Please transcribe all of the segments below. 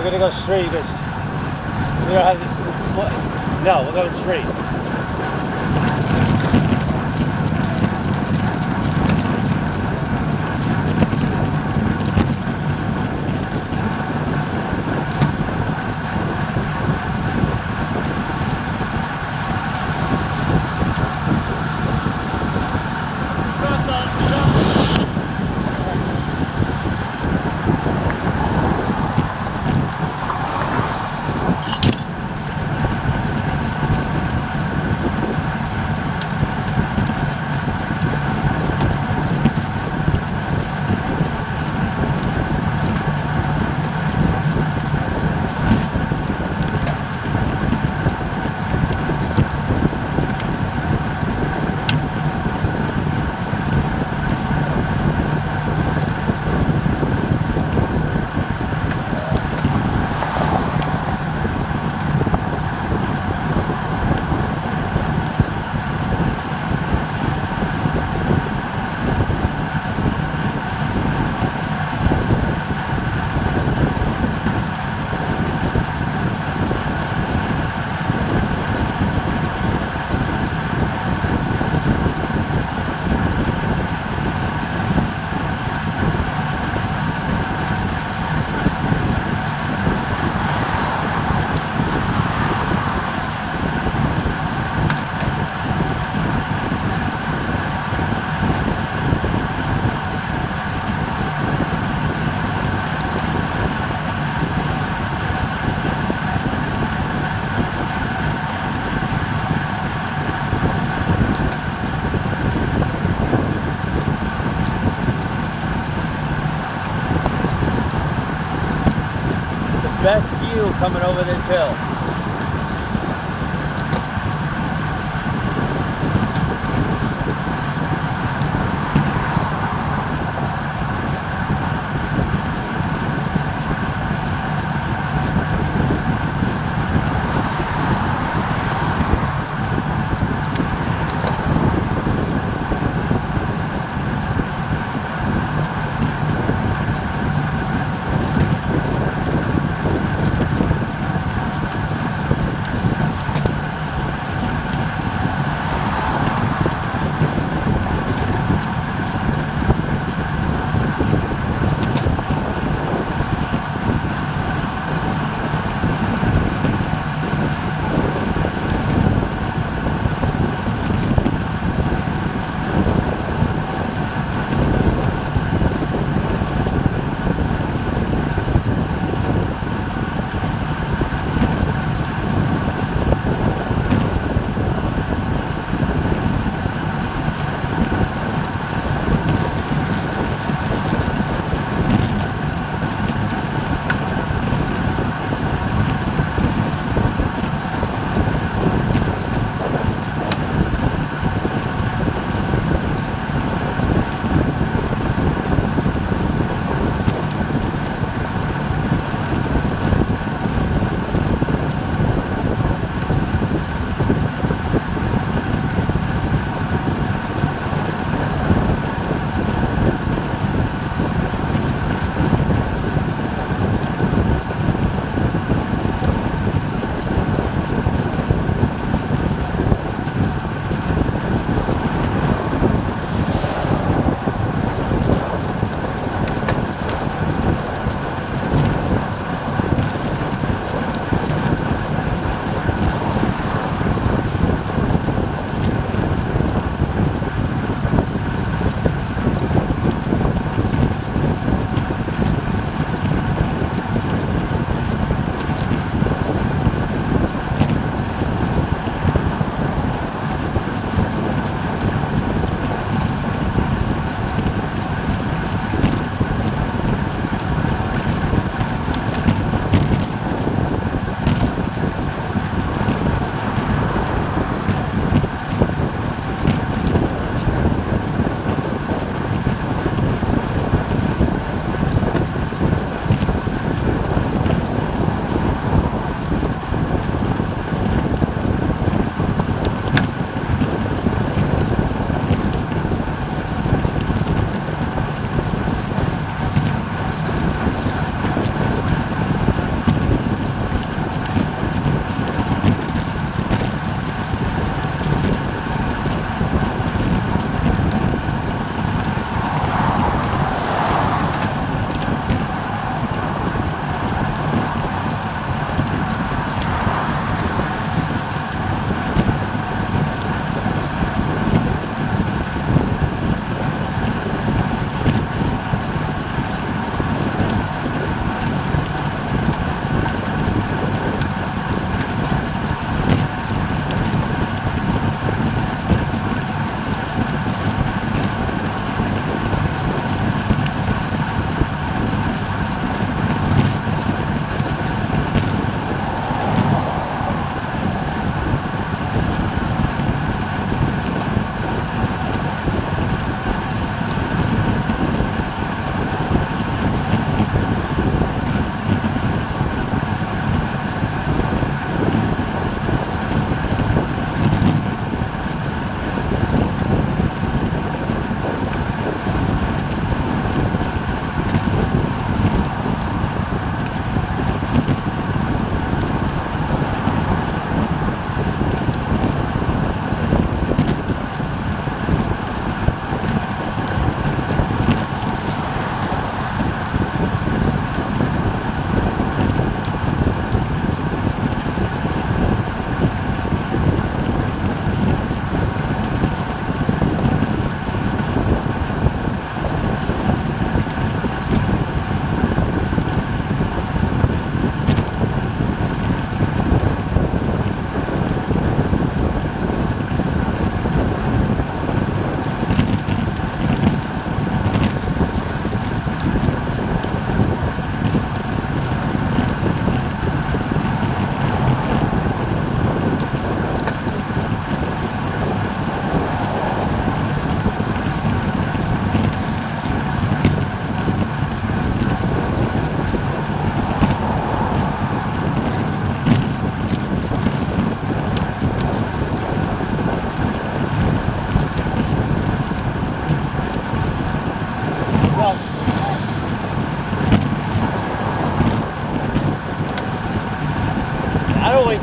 We're gonna go straight because we don't have. What? No, we're going straight. Best view coming over this hill.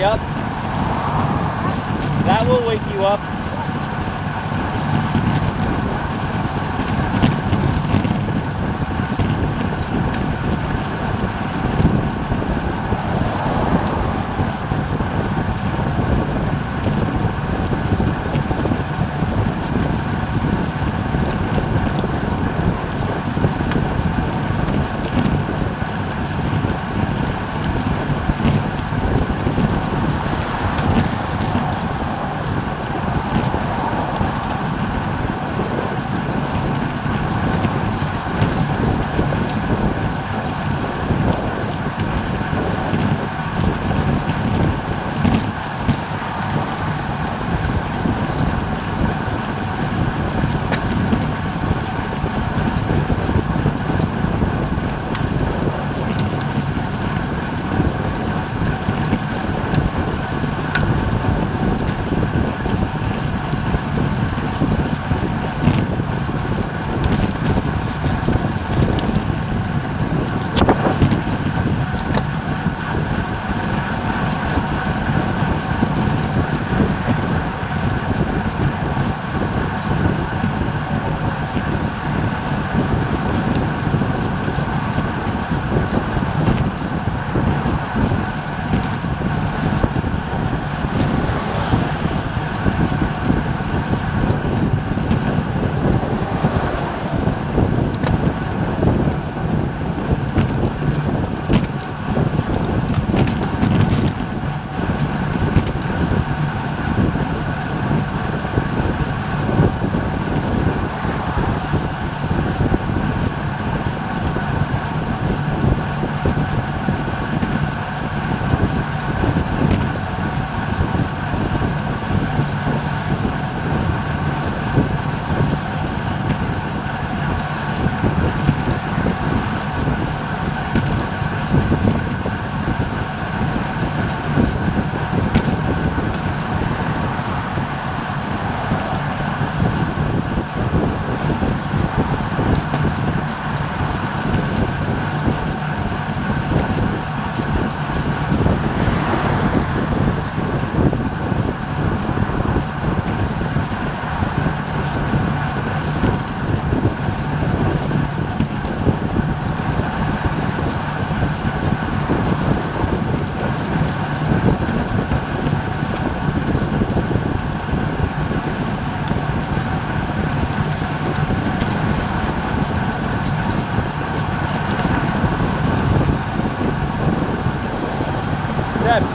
That'll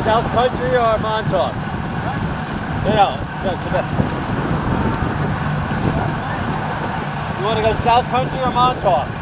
South Country or Montauk? A bit. You want to go South Country or Montauk?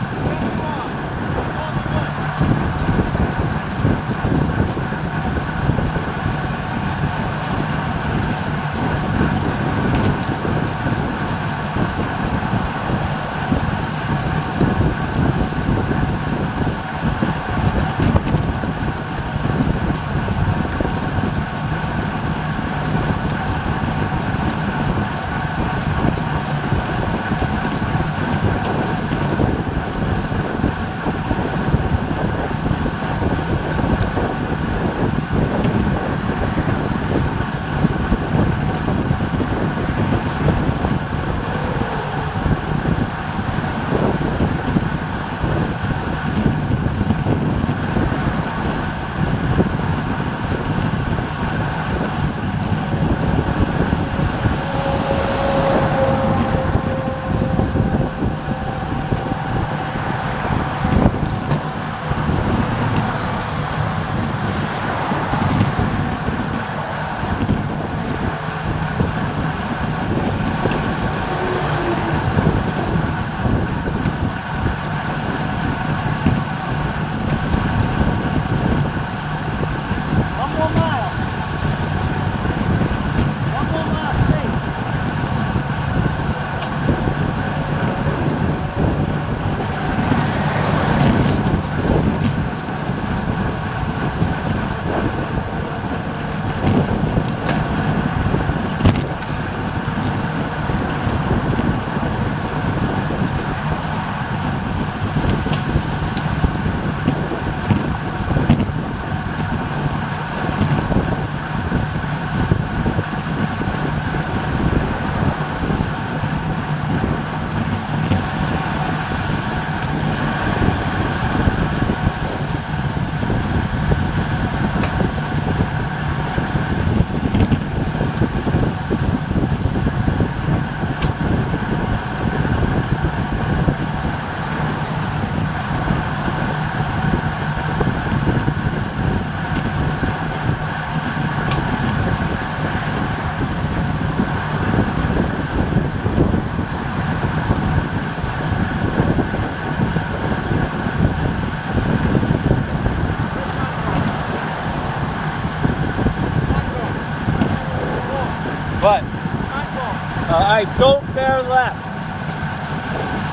Don't bear left.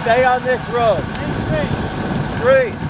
Stay on this road. Street. Three.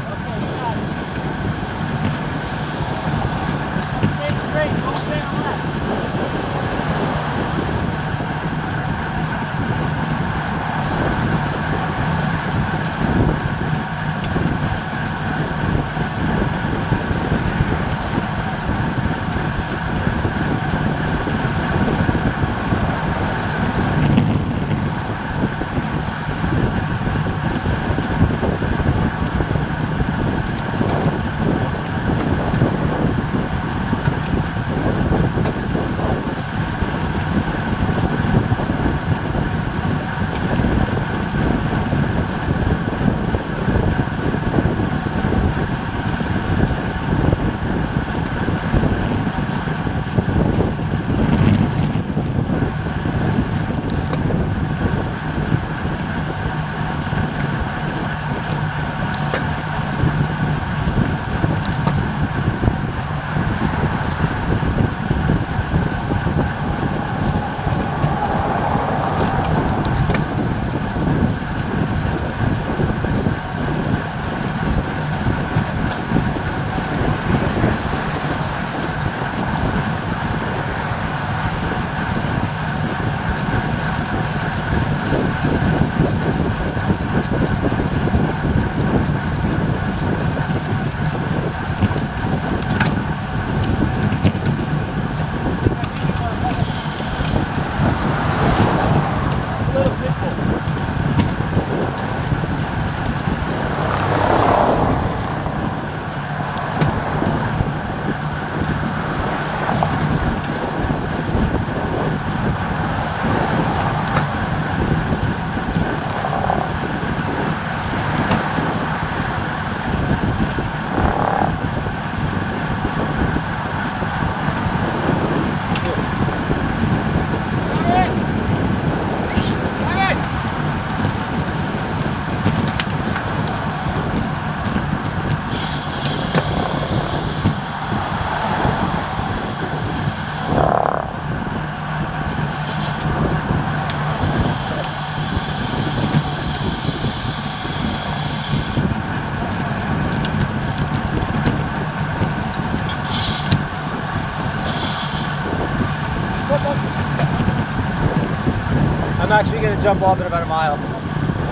I'm actually gonna jump off in about a mile.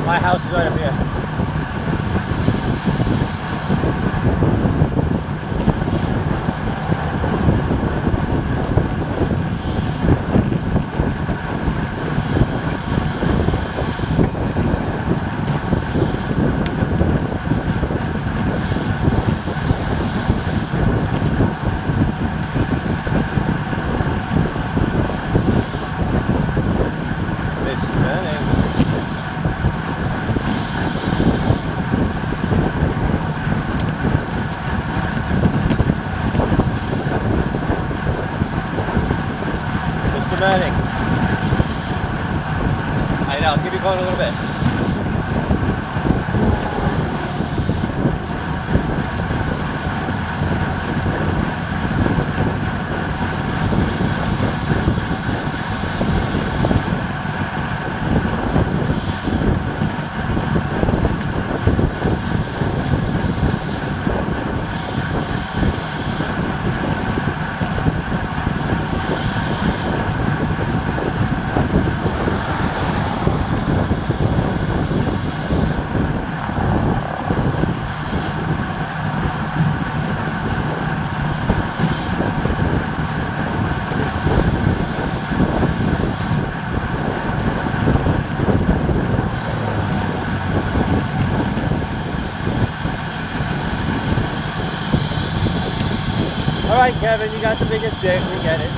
My house is right up here. Kevin, you got the biggest dick. We get it.